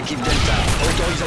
Équipe Delta, autorisation